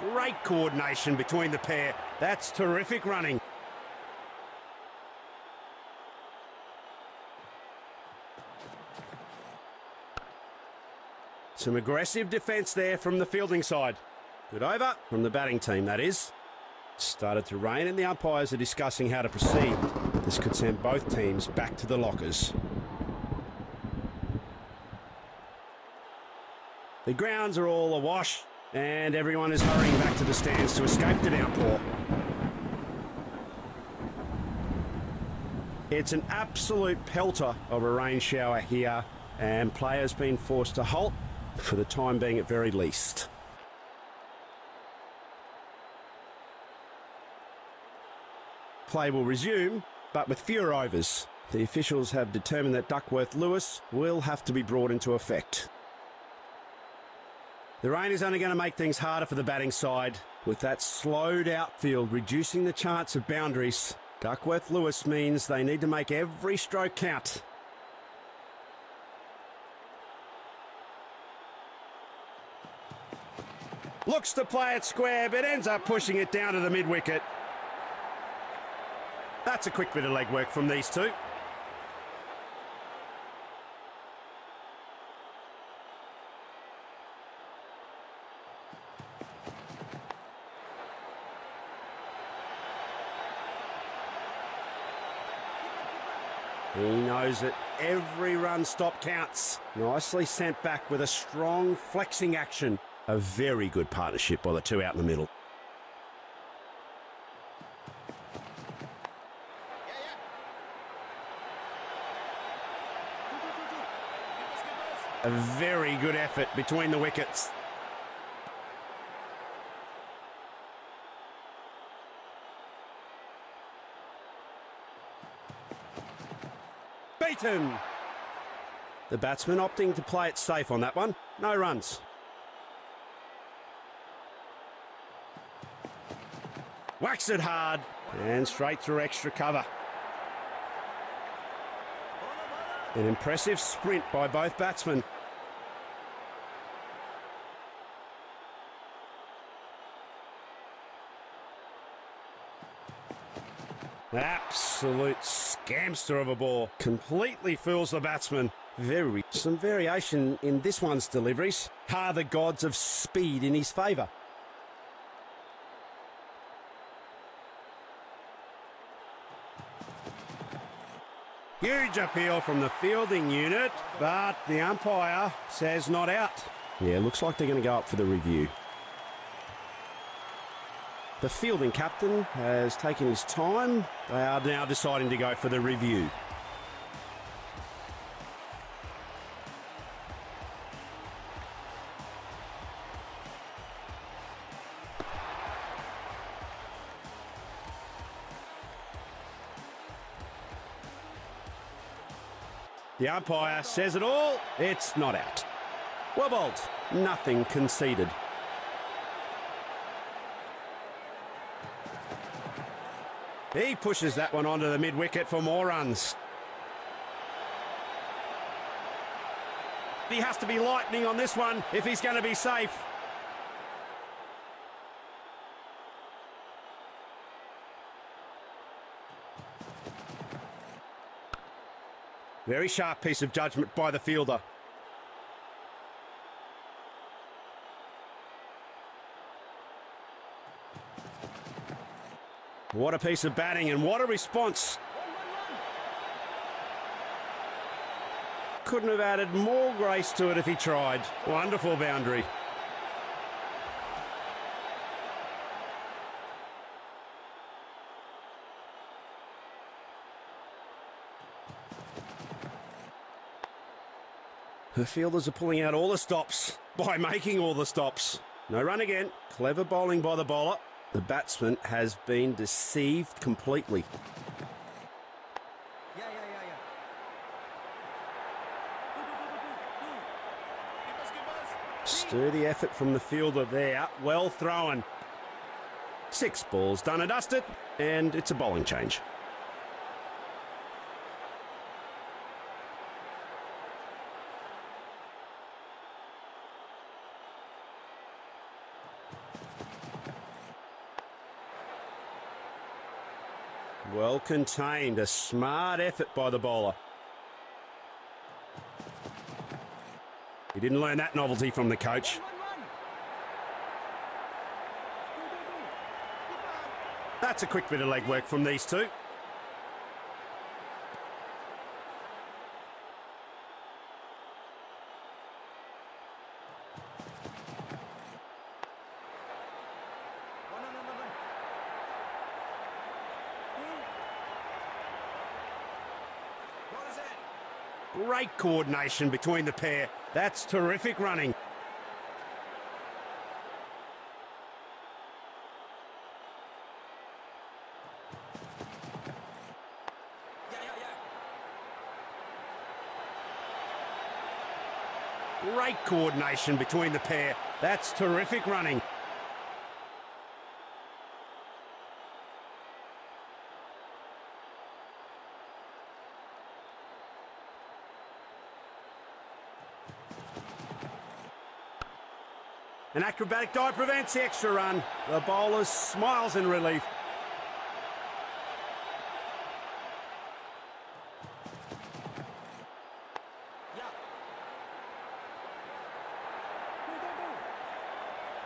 Great coordination between the pair. That's terrific running. Some aggressive defence there from the fielding side. Good over from the batting team, that is. Started to rain and the umpires are discussing how to proceed. This could send both teams back to the lockers. The grounds are all awash and everyone is hurrying back to the stands to escape the downpour. It's an absolute pelter of a rain shower here and players been forced to halt for the time being at very least. Play will resume, but with fewer overs. The officials have determined that Duckworth Lewis will have to be brought into effect. The rain is only going to make things harder for the batting side. With that slowed outfield reducing the chance of boundaries, Duckworth Lewis means they need to make every stroke count. Looks to play it square, but ends up pushing it down to the mid wicket. That's a quick bit of legwork from these two. That every run stop counts. Nicely sent back with a strong flexing action. A very good partnership by the two out in the middle. A very good effort between the wickets. Beaten. The batsman opting to play it safe on that one. No runs. Whacks it hard and straight through extra cover. An impressive sprint by both batsmen. Absolute scamster of a ball. Completely fools the batsman. Very some variation in this one's deliveries. Are the gods of speed in his favour? Huge appeal from the fielding unit, but the umpire says not out. Yeah, looks like they're going to go up for the review. The fielding captain has taken his time. They are now deciding to go for the review. The umpire says it all. It's not out. Bowled. Nothing conceded. He pushes that one onto the mid wicket for more runs. He has to be lightning on this one if he's going to be safe. Very sharp piece of judgment by the fielder. What a piece of batting and what a response. Couldn't have added more grace to it if he tried. Wonderful boundary. The fielders are pulling out all the stops by making all the stops. No run again. Clever bowling by the bowler. The batsman has been deceived completely. Yeah, yeah, yeah, yeah. Sturdy effort from the fielder there. Well thrown. Six balls done and dusted, and it's a bowling change. Contained, a smart effort by the bowler. He didn't learn that novelty from the coach. That's a quick bit of leg work from these two. Great coordination between the pair. That's terrific running. Great coordination between the pair. That's terrific running. An acrobatic dive prevents the extra run. The bowler smiles in relief.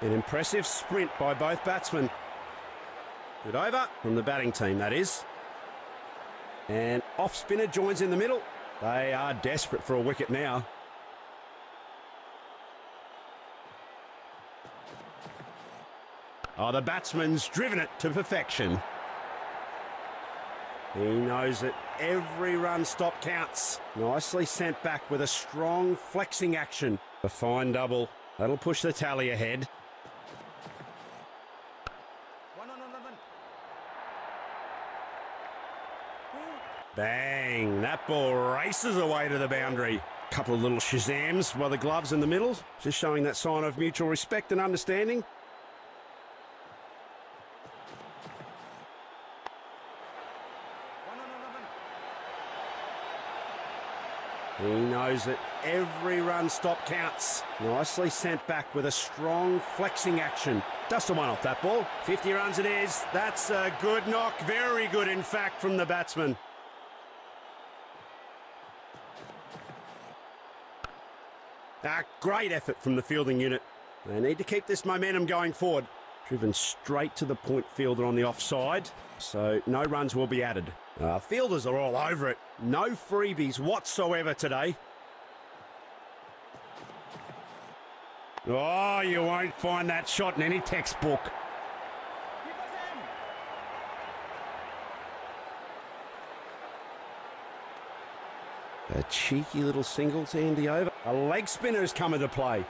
An impressive sprint by both batsmen. Good over from the batting team, that is. And off spinner joins in the middle. They are desperate for a wicket now. Oh, the batsman's driven it to perfection. He knows that every run stop counts. Nicely sent back with a strong flexing action. A fine double. That'll push the tally ahead. Bang! That ball races away to the boundary. Couple of little shazams by the gloves in the middle, just showing that sign of mutual respect and understanding. He knows that every run stop counts. Nicely sent back with a strong flexing action. Dust a one off that ball. 50 runs it is. That's a good knock. Very good, in fact, from the batsman. A great effort from the fielding unit. They need to keep this momentum going forward. Driven straight to the point fielder on the offside, so no runs will be added. Uh, fielders are all over it. No freebies whatsoever today. Oh, you won't find that shot in any textbook. A cheeky little single to Andy over. A leg spinner has come into play.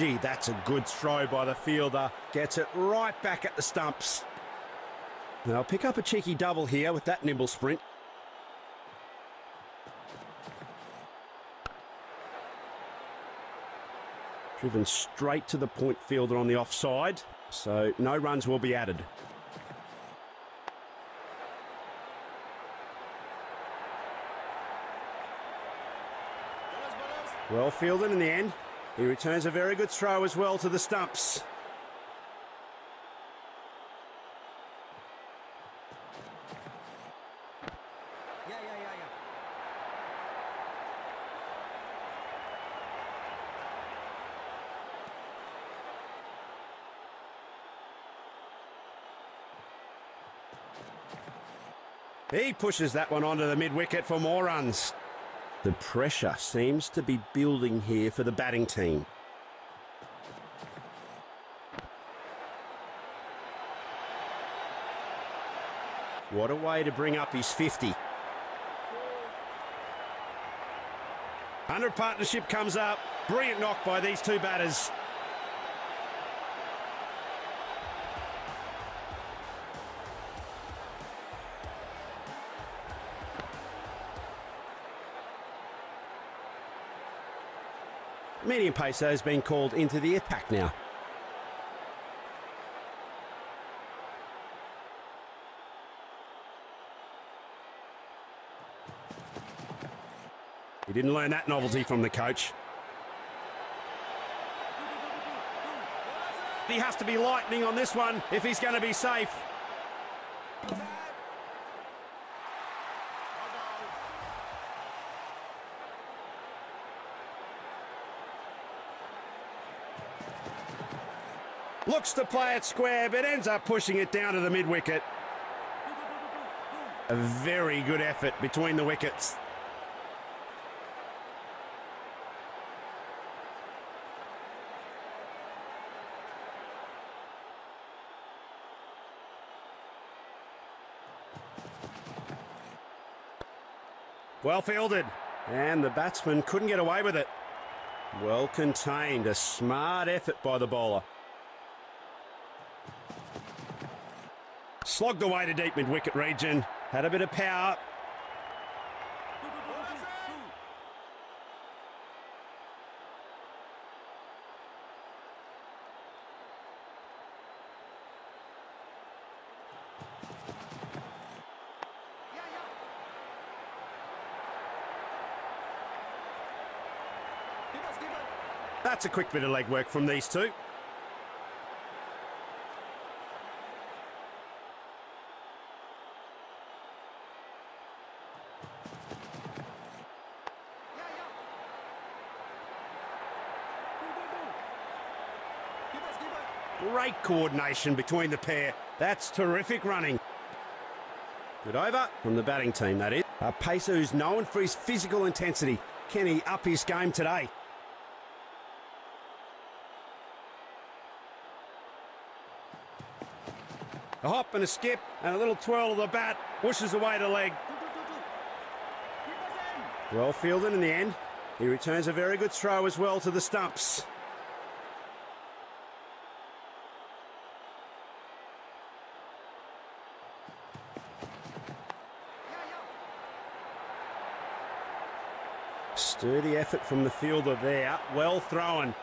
Gee, that's a good throw by the fielder. Gets it right back at the stumps. They'll pick up a cheeky double here with that nimble sprint. Driven straight to the point fielder on the offside, so no runs will be added. Well fielded in the end. He returns a very good throw as well to the stumps. Yeah, yeah, yeah, yeah. He pushes that one onto the mid wicket for more runs. The pressure seems to be building here for the batting team. What a way to bring up his 50. Under partnership comes up. Brilliant knock by these two batters. Medium pacer has been called into the attack now. He didn't learn that novelty from the coach. He has to be lightning on this one if he's going to be safe. Looks to play it square, but ends up pushing it down to the mid wicket. A very good effort between the wickets. Well fielded. And the batsman couldn't get away with it. Well contained. A smart effort by the bowler. Slogged away to deep mid wicket region. Had a bit of power. That's a quick bit of leg work from these two. Great coordination between the pair. That's terrific running. Good over from the batting team, that is. A pacer who's known for his physical intensity. Can he up his game today? A hop and a skip and a little twirl of the bat pushes away the leg. Well fielded in the end. He returns a very good throw as well to the stumps. Sturdy effort from the fielder there. Well thrown.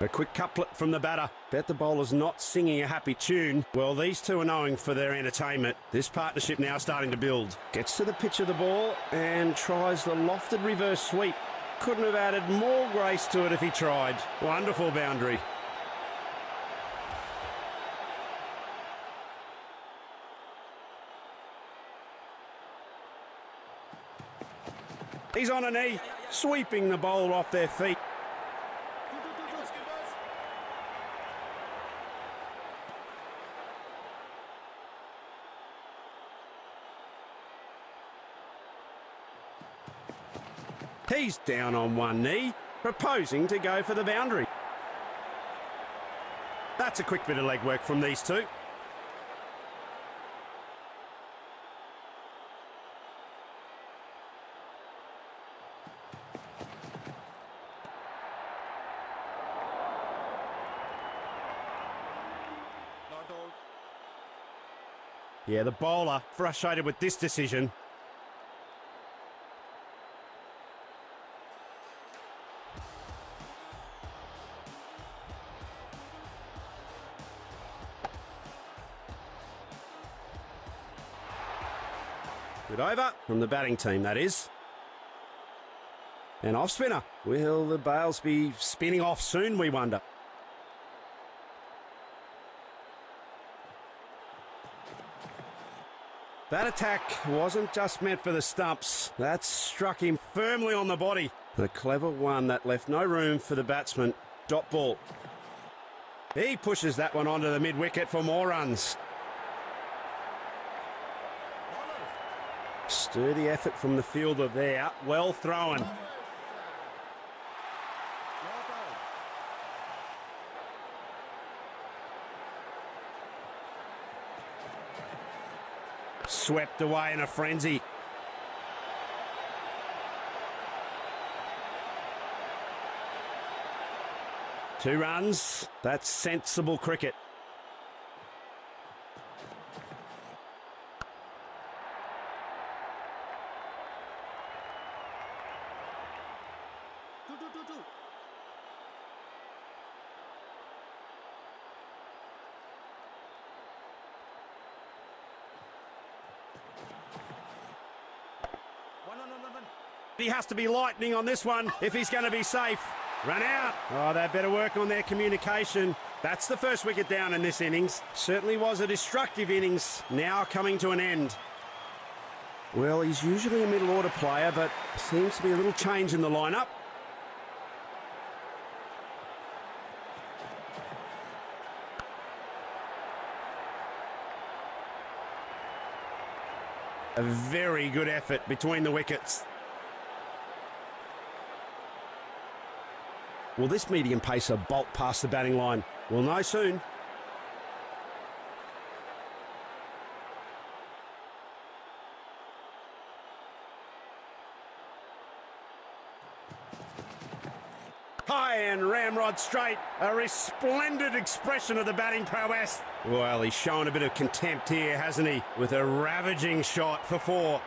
A quick couplet from the batter. Bet the bowler's not singing a happy tune. Well, these two are knowing for their entertainment. This partnership now starting to build. Gets to the pitch of the ball and tries the lofted reverse sweep. Couldn't have added more grace to it if he tried. Wonderful boundary. He's on a knee, sweeping the bowl off their feet. He's down on one knee, proposing to go for the boundary. That's a quick bit of leg work from these two. Yeah, the bowler frustrated with this decision. Good over from the batting team, that is. And off spinner. Will the Bails be spinning off soon, we wonder? That attack wasn't just meant for the stumps. That struck him firmly on the body. The clever one that left no room for the batsman. Dot ball. He pushes that one onto the mid wicket for more runs. Sturdy effort from the fielder there. Well thrown. Swept away in a frenzy. Two runs. That's sensible cricket. Do, do, do, do. One, one, one, one, one. He has to be lightning on this one if he's going to be safe. Run out. Oh, they better work on their communication. That's the first wicket down in this innings. Certainly was a destructive innings, now coming to an end. Well, he's usually a middle order player, but seems to be a little change in the lineup. A very good effort between the wickets. Will this medium pacer bolt past the batting line? We'll know soon. High and ramrod straight. A resplendent expression of the batting prowess. Well, he's shown a bit of contempt here, hasn't he? With a ravaging shot for four.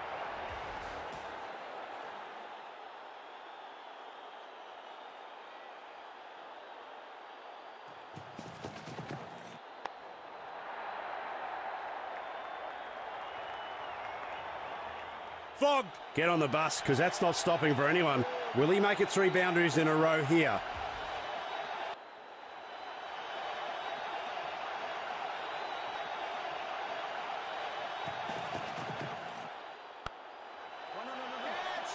Fogg, get on the bus because that's not stopping for anyone. Will he make it three boundaries in a row here? One on the catch.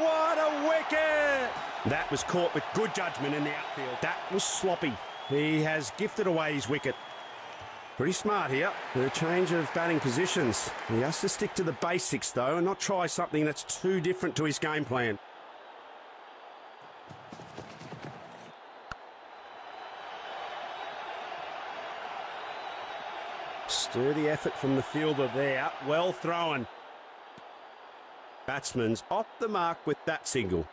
What a wicket! That was caught with good judgment in the outfield. That was sloppy. He has gifted away his wicket. Pretty smart here. The change of batting positions. He has to stick to the basics though and not try something that's too different to his game plan. Sturdy effort from the fielder there. Well thrown. Batsman's off the mark with that single.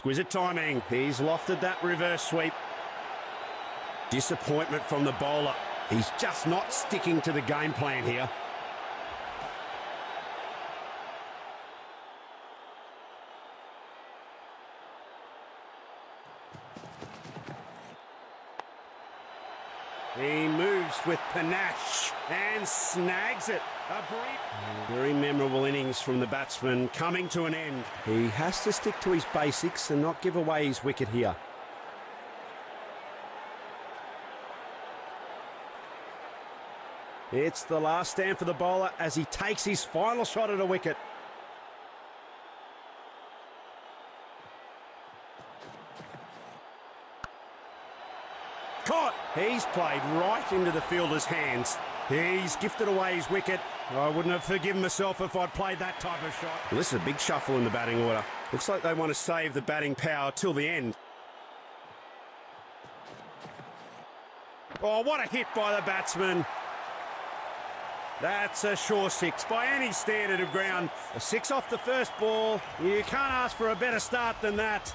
Exquisite timing. He's lofted that reverse sweep. Disappointment from the bowler. He's just not sticking to the game plan here. He moves with panache and snags it. A brief, very memorable innings from the batsman coming to an end. He has to stick to his basics and not give away his wicket here. It's the last stand for the bowler as he takes his final shot at a wicket. Caught. He's played right into the fielder's hands. He's gifted away his wicket. I wouldn't have forgiven myself if I'd played that type of shot. Well, this is a big shuffle in the batting order. Looks like they want to save the batting power till the end. Oh, what a hit by the batsman. That's a sure six by any standard of ground. A six off the first ball. You can't ask for a better start than that.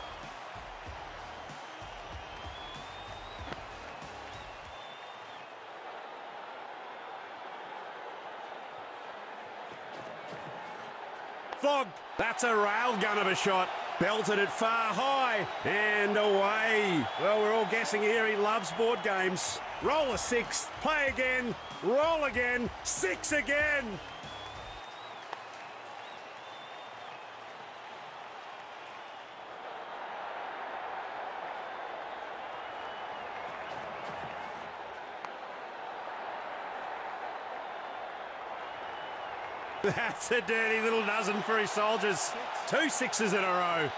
That's a railgun of a shot. Belted it far high and away. Well, we're all guessing here he loves board games. Roll a six, play again, roll again, six again. That's a dirty little dozen for his soldiers. Two sixes in a row.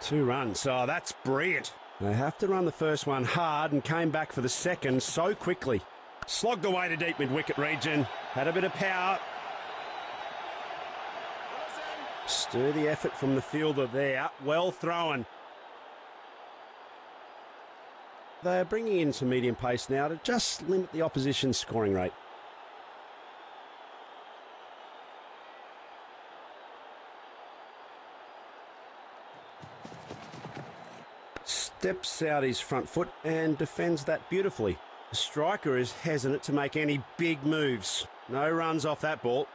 Two runs. Oh, that's brilliant. They have to run the first one hard and came back for the second so quickly. Slogged away to deep mid wicket region. Had a bit of power. Bowler's the effort from the fielder there. Well thrown. They're bringing in some medium pace now to just limit the opposition's scoring rate. Steps out his front foot and defends that beautifully. The striker is hesitant to make any big moves. No runs off that ball.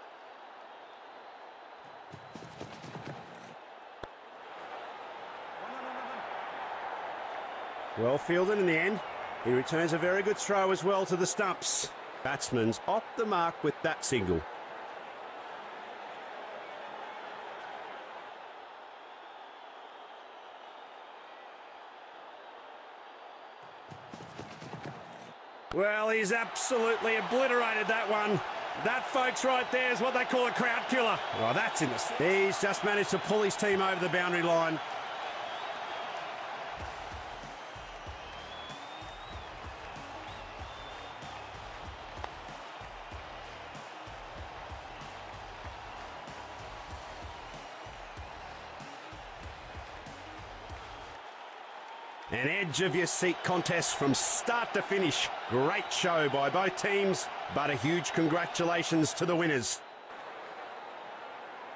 Well fielded in the end. He returns a very good throw as well to the stumps. Batsman's off the mark with that single. Well, he's absolutely obliterated that one. That, folks, right there is what they call a crowd killer. Oh, that's in the... He's just managed to pull his team over the boundary line. An edge of your seat contest from start to finish. Great show by both teams, but a huge congratulations to the winners.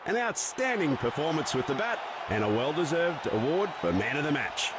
An outstanding performance with the bat and a well deserved award for man of the match.